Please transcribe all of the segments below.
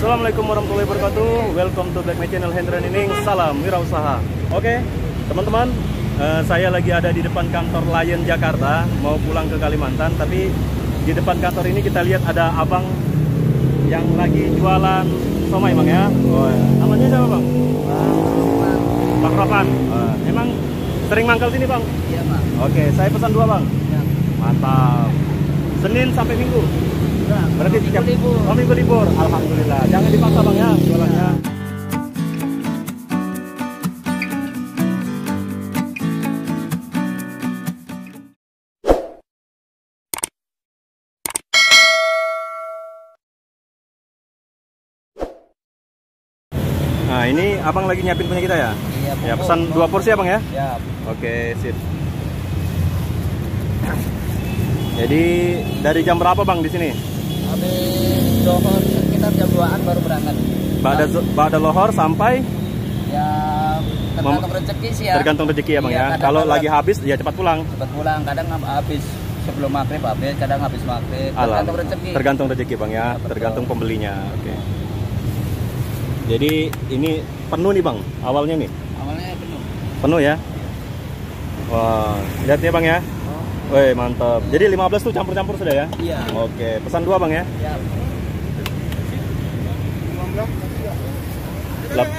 Assalamualaikum warahmatullahi wabarakatuh. Welcome to Black My Channel Hendra Nining. Salam wirausaha. Oke, teman-teman, eh, saya lagi ada di depan kantor Lion Jakarta, mau pulang ke Kalimantan, tapi di depan kantor ini kita lihat ada abang yang lagi jualan somai bang ya. Oh, ya. Namanya siapa bang? Bang Rokan. Eh, emang sering mangkal sini bang? Iya pak. Oke, saya pesan dua bang. Ya. Mantap. Senin sampai Minggu. Berarti tiap libur. Oh, minggu libur. Alhamdulillah. Jangan dipaksa bang ya jualannya. Nah ini abang lagi nyiapin punya kita ya? Iya. Ya pesan dua porsi ya bang ya? Ya. Oke, sip. Jadi dari jam berapa bang di sini? Habis dohor sekitar jam 2an baru berangkat. Ba'da ba'da lohor sampai Ya tergantung rezeki sih ya. tergantung rezeki ya bang Iya, ya. Kalau lagi habis ya cepat pulang. cepat pulang, kadang habis sebelum maghrib habis, kadang habis maghrib. Tergantung rezeki. Tergantung rezeki bang ya, betul. tergantung pembelinya. Oke. Jadi ini penuh nih bang, awalnya nih Awalnya penuh. penuh ya. Wah, lihat ya bang ya. Wih mantap. Jadi 15 tuh campur-campur sudah ya? Iya. Oke, pesan dua bang ya. Ya. Lap-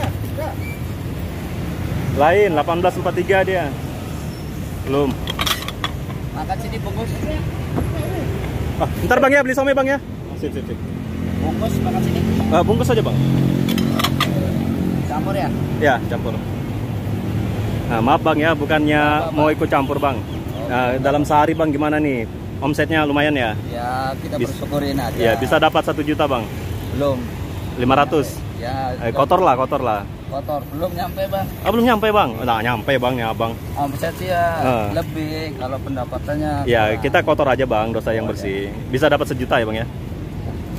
Lain 1843 dia. Belum. Makan sini bungkus. Ah, ntar bang ya beli somai bang ya. Sip sip sip. Bungkus makan sini. Ah, bungkus aja bang. Campur ya. Ya campur. Nah maaf bang ya, bukannya Bang? mau ikut campur bang. Nah, dalam sehari bang gimana nih? Omsetnya lumayan ya? Ya kita Bis- bersyukurin aja. Ya bisa dapat satu juta bang. Belum. 500 Ya. eh, kotor lah kotor lah. Kotor. Belum nyampe bang. Ah belum nyampe bang? Nah nyampe bang ya abang. Omset sih ya Ah. lebih kalau pendapatannya Ya kurang- kita kotor aja bang, dosa yang Oh, bersih. Bisa dapat sejuta ya bang ya?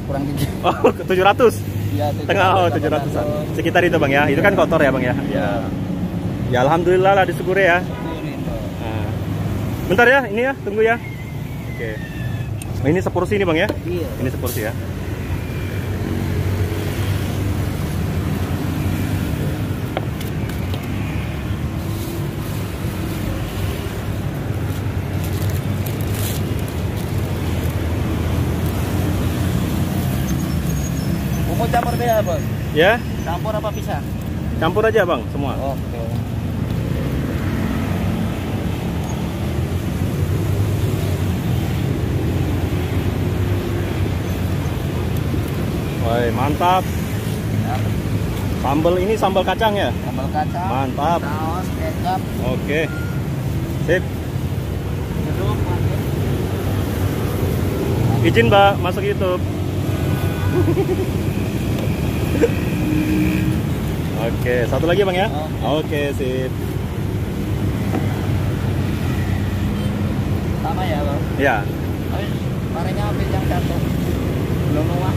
kurang dikit. Oh 700 Ya, Tengah oh 700 Sekitar itu bang ya? Itu kan kotor ya bang ya? Ya. Ya alhamdulillah lah disyukuri ya. Nah. Bentar ya, ini ya, tunggu ya. Oke. Oh, ini seporsi ini bang ya? Iya. Ini seporsi ya. Bumbu campur beda bos. Ya, Campur apa pisah? campur aja bang semua. Oke. Woi mantap. Ya, Sambal ini sambal kacang ya? sambal kacang. Mantap. Saus, kecap, Oke. Sip. Izin mbak masuk YouTube. Oke, satu lagi bang ya? Oke, sip. Sama ya bos. Ya, Tapi kemarinnya ambil yang satu. Belum muat.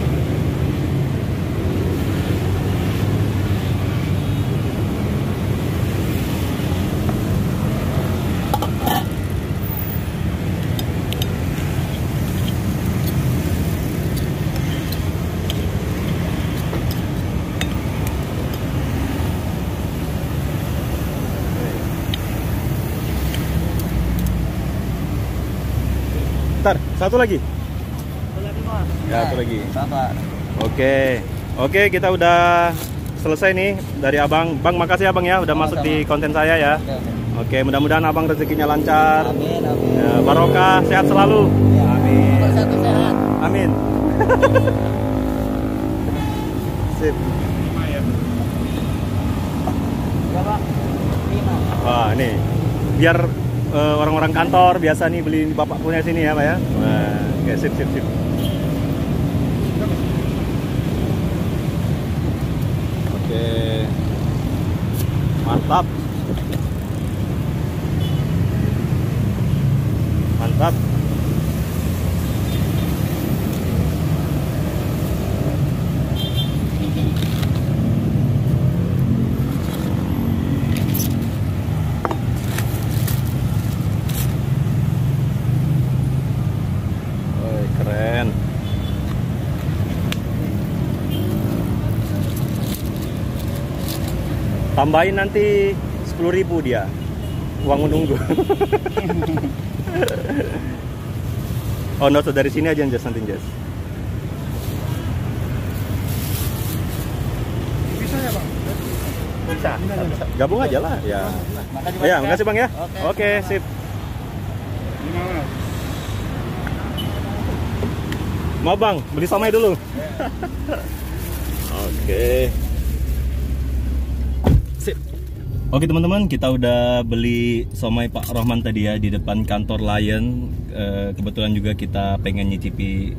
Satu lagi. Satu lagi bos. Ya, satu lagi. Oke, oke kita udah selesai nih dari abang. Bang makasih abang ya udah masuk di konten saya ya. Oke, oke. Oke, mudah-mudahan abang rezekinya lancar. Amin, amin. Ya, barokah, sehat selalu. Ya. Amin. Sehat. Amin. Sip. Ya. Wah, ini biar eh, orang-orang kantor biasa nih beli bapak punya sini ya, Pak ya. Wah, oke sip sip sip. Oke. Mantap. Mantap. Woi, keren. Tambahin nanti 10.000 dia. Uang menunggu. oh, no, dari sini aja Jas nanti Jas. Bisa ya bang? Bisa. Bisa. Gabung aja lah ya. Makasih Ya, banyak, makasih Bang ya. Oke. Oke, sip. Mau Bang, beli somai dulu. Oke. Sip. Oke teman-teman, kita udah beli somai Pak Rohman tadi ya di depan kantor Lion. Eh, kebetulan juga kita pengen nyicipi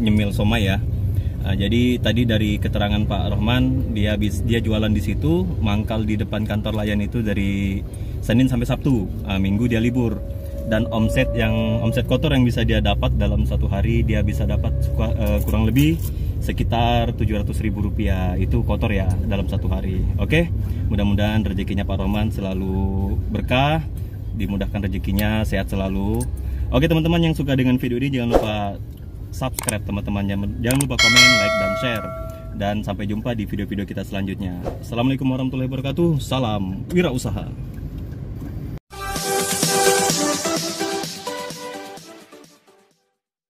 nyemil somai ya. Eh, jadi tadi dari keterangan Pak Rohman, dia bis, dia jualan di situ, mangkal di depan kantor Lion itu dari Senin sampai Sabtu. Eh, Minggu dia libur. Dan omset yang omset kotor yang bisa dia dapat dalam satu hari dia bisa dapat kurang lebih sekitar 700 ribu rupiah. Itu kotor ya dalam satu hari. Oke mudah-mudahan rezekinya Pak Roman selalu berkah dimudahkan rezekinya sehat selalu. Oke teman-teman yang suka dengan video ini jangan lupa subscribe teman-teman jangan lupa komen like dan share. Dan sampai jumpa di video-video kita selanjutnya. Assalamualaikum warahmatullahi wabarakatuh. Salam wirausaha